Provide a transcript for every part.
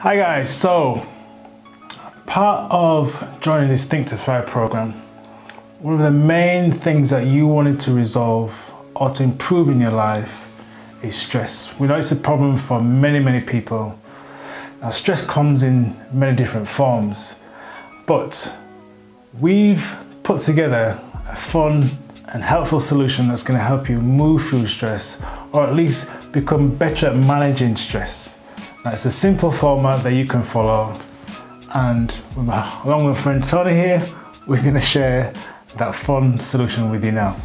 Hi guys, so part of joining this Think to Thrive program, one of the main things that you wanted to resolve or to improve in your life is stress. We know it's a problem for many, many people. Now, stress comes in many different forms, but we've put together a fun and helpful solution that's going to help you move through stress or at least become better at managing stress. It's a simple format that you can follow, and with my, along with my friend Tony here, we're going to share that fun solution with you now.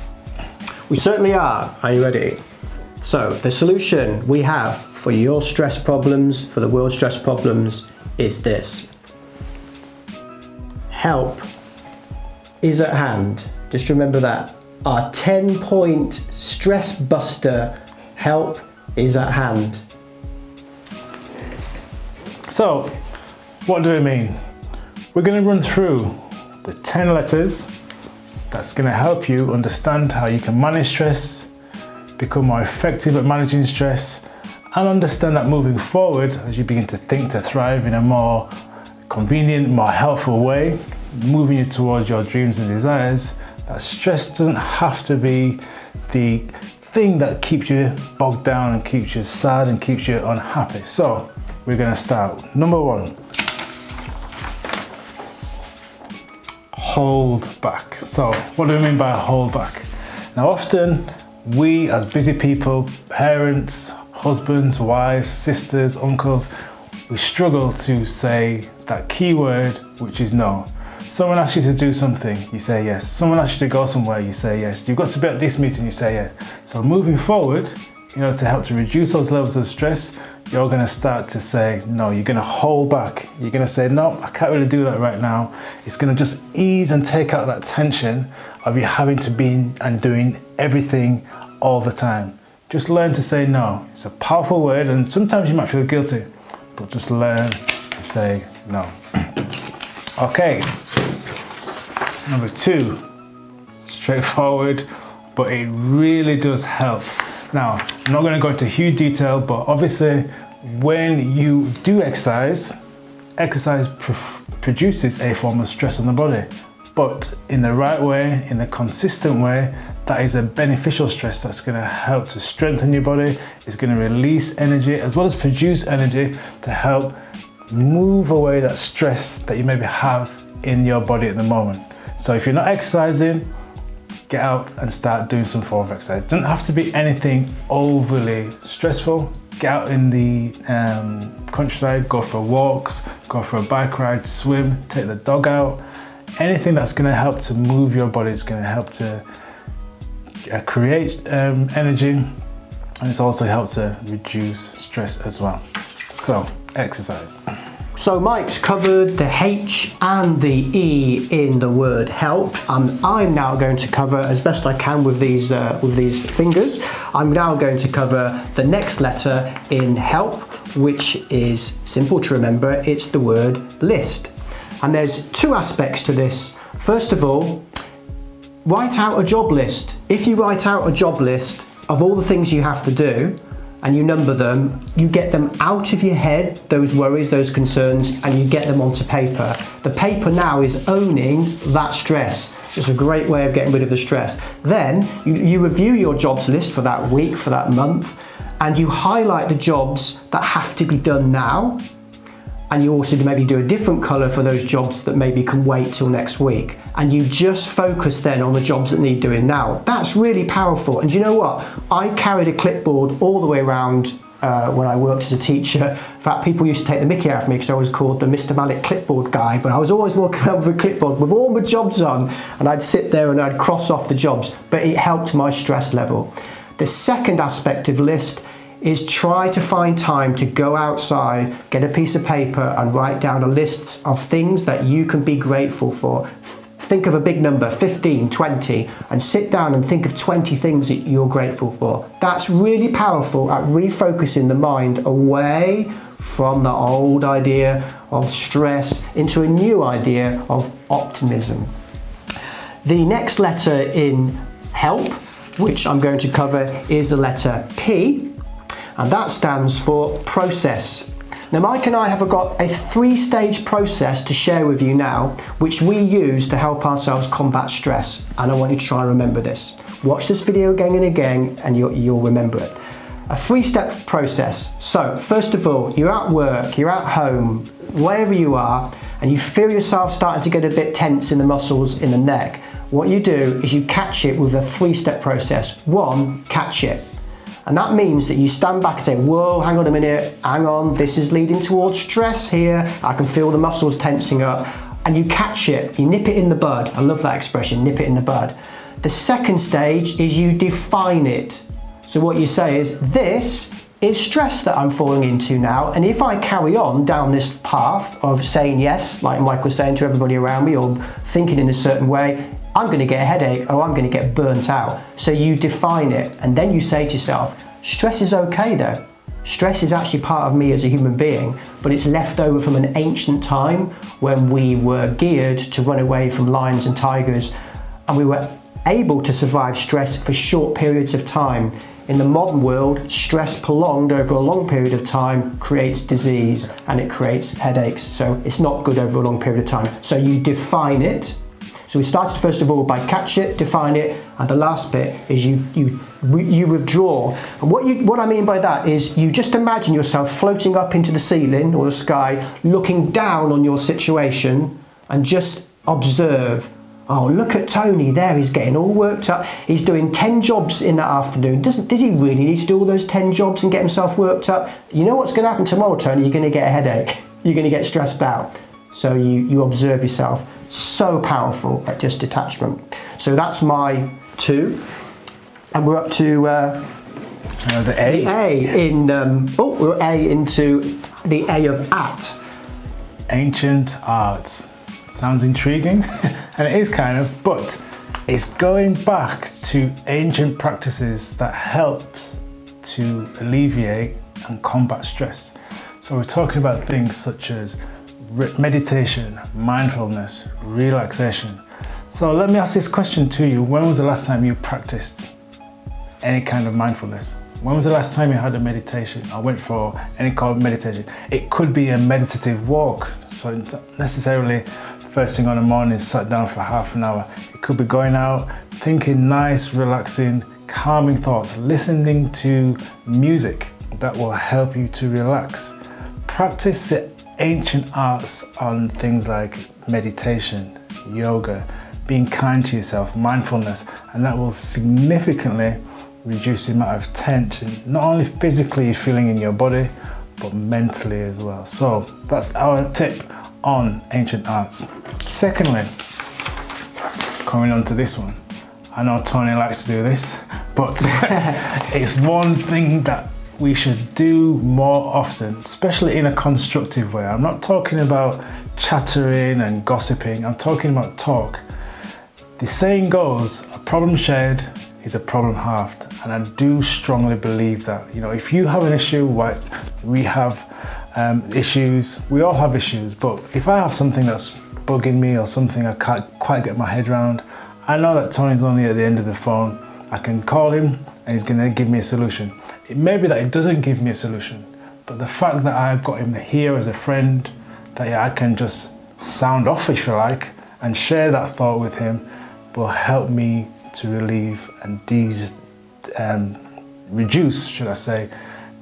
We certainly are. Are you ready? So, the solution we have for your stress problems, for the world's stress problems, is this help is at hand. Just remember that. Our 10 point stress buster help is at hand. So, what do we mean? We're going to run through the 10 letters that's going to help you understand how you can manage stress, become more effective at managing stress, and understand that moving forward, as you begin to think to thrive in a more convenient, more helpful way, moving you towards your dreams and desires, that stress doesn't have to be the thing that keeps you bogged down and keeps you sad and keeps you unhappy. So, we're to start. Number one, hold back. So, what do we mean by hold back? Now, often we as busy people, parents, husbands, wives, sisters, uncles, we struggle to say that key word, which is no. Someone asks you to do something, you say yes. Someone asks you to go somewhere, you say yes. You've got to be at this meeting, you say yes. So moving forward, you know, to help to reduce those levels of stress, you're going to start to say no. You're going to hold back. You're going to say no. I can't really do that right now. It's going to just ease and take out that tension of you having to be and doing everything all the time. Just learn to say no. It's a powerful word, and sometimes you might feel guilty, but just learn to say no. okay. Number two, straightforward, but it really does help. Now, I'm not going to go into huge detail, but obviously, when you do exercise, exercise pr produces a form of stress on the body. But in the right way, in a consistent way, that is a beneficial stress that's going to help to strengthen your body, it's going to release energy as well as produce energy to help move away that stress that you maybe have in your body at the moment. So if you're not exercising, get out and start doing some form of exercise. It doesn't have to be anything overly stressful. Get out in the um, countryside, go for walks, go for a bike ride, swim, take the dog out. Anything that's going to help to move your body is going to help to uh, create um, energy and it's also helped to reduce stress as well. So, exercise. So Mike's covered the H and the E in the word help, and I'm now going to cover as best I can with these uh, with these fingers. I'm now going to cover the next letter in help, which is simple to remember. It's the word list, and there's two aspects to this. First of all, write out a job list. If you write out a job list of all the things you have to do, and you number them, you get them out of your head, those worries, those concerns, and you get them onto paper. The paper now is owning that stress. It's a great way of getting rid of the stress. Then you, you review your jobs list for that week, for that month, and you highlight the jobs that have to be done now and you also maybe do a different colour for those jobs that maybe can wait till next week. And you just focus then on the jobs that need doing now. That's really powerful. And you know what? I carried a clipboard all the way around uh, when I worked as a teacher. In fact, people used to take the mickey out of me because I was called the Mr. Mallett clipboard guy, but I was always walking around with a clipboard with all my jobs on, and I'd sit there and I'd cross off the jobs, but it helped my stress level. The second aspect of list is try to find time to go outside, get a piece of paper and write down a list of things that you can be grateful for. Think of a big number, 15, 20, and sit down and think of 20 things that you're grateful for. That's really powerful at refocusing the mind away from the old idea of stress into a new idea of optimism. The next letter in help, which I'm going to cover, is the letter P and that stands for process. Now, Mike and I have got a three stage process to share with you now, which we use to help ourselves combat stress. And I want you to try and remember this. Watch this video again and again, and you'll, you'll remember it. A three step process. So, first of all, you're at work, you're at home, wherever you are, and you feel yourself starting to get a bit tense in the muscles in the neck. What you do is you catch it with a three step process. One, catch it. And that means that you stand back and say, whoa, hang on a minute, hang on, this is leading towards stress here. I can feel the muscles tensing up. And you catch it, you nip it in the bud. I love that expression, nip it in the bud. The second stage is you define it. So what you say is, this is stress that I'm falling into now. And if I carry on down this path of saying yes, like Mike was saying to everybody around me, or thinking in a certain way, I'm going to get a headache or I'm going to get burnt out. So you define it and then you say to yourself, stress is okay though. Stress is actually part of me as a human being, but it's left over from an ancient time when we were geared to run away from lions and tigers and we were able to survive stress for short periods of time. In the modern world, stress prolonged over a long period of time creates disease and it creates headaches. So it's not good over a long period of time. So you define it so we started first of all by catch it, define it, and the last bit is you you you withdraw. And what you what I mean by that is you just imagine yourself floating up into the ceiling or the sky, looking down on your situation, and just observe. Oh, look at Tony there. He's getting all worked up. He's doing 10 jobs in that afternoon. Doesn't, does he really need to do all those 10 jobs and get himself worked up? You know what's going to happen tomorrow, Tony? You're going to get a headache. You're going to get stressed out. So you, you observe yourself. So powerful at just detachment. So that's my two. And we're up to uh, uh, the A. The A in, um, oh, we're A into the A of at. Ancient arts. Sounds intriguing, and it is kind of, but it's going back to ancient practices that helps to alleviate and combat stress. So we're talking about things such as meditation, mindfulness, relaxation. So let me ask this question to you. When was the last time you practiced any kind of mindfulness? When was the last time you had a meditation I went for any kind of meditation? It could be a meditative walk, so necessarily first thing on the morning, sat down for half an hour. It could be going out, thinking nice, relaxing, calming thoughts, listening to music that will help you to relax. Practice the ancient arts on things like meditation, yoga, being kind to yourself, mindfulness, and that will significantly reduce the amount of tension, not only physically feeling in your body, but mentally as well. So that's our tip on ancient arts. Secondly, coming on to this one, I know Tony likes to do this, but it's one thing that we should do more often, especially in a constructive way. I'm not talking about chattering and gossiping, I'm talking about talk. The saying goes, a problem shared is a problem halved. And I do strongly believe that. You know, if you have an issue, what we have um, issues, we all have issues, but if I have something that's bugging me or something I can't quite get my head around, I know that Tony's only at the end of the phone. I can call him and he's gonna give me a solution. It may be that it doesn't give me a solution, but the fact that I've got him here as a friend, that yeah, I can just sound off if you like, and share that thought with him will help me to relieve and de- um, reduce, should I say,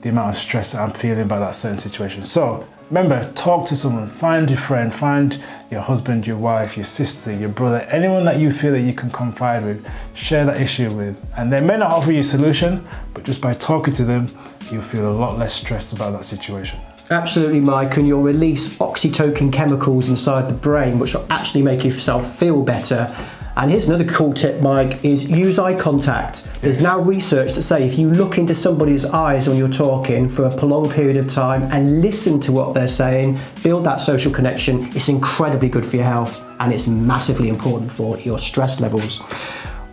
the amount of stress that I'm feeling about that certain situation. So remember, talk to someone, find your friend, find your husband, your wife, your sister, your brother, anyone that you feel that you can confide with, share that issue with. And they may not offer you a solution, but just by talking to them, you'll feel a lot less stressed about that situation. Absolutely, Mike, and you'll release oxytocin chemicals inside the brain, which will actually make yourself feel better and here's another cool tip, Mike, is use eye contact. There's now research that say if you look into somebody's eyes when you're talking for a prolonged period of time and listen to what they're saying, build that social connection, it's incredibly good for your health and it's massively important for your stress levels.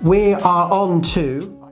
We are on to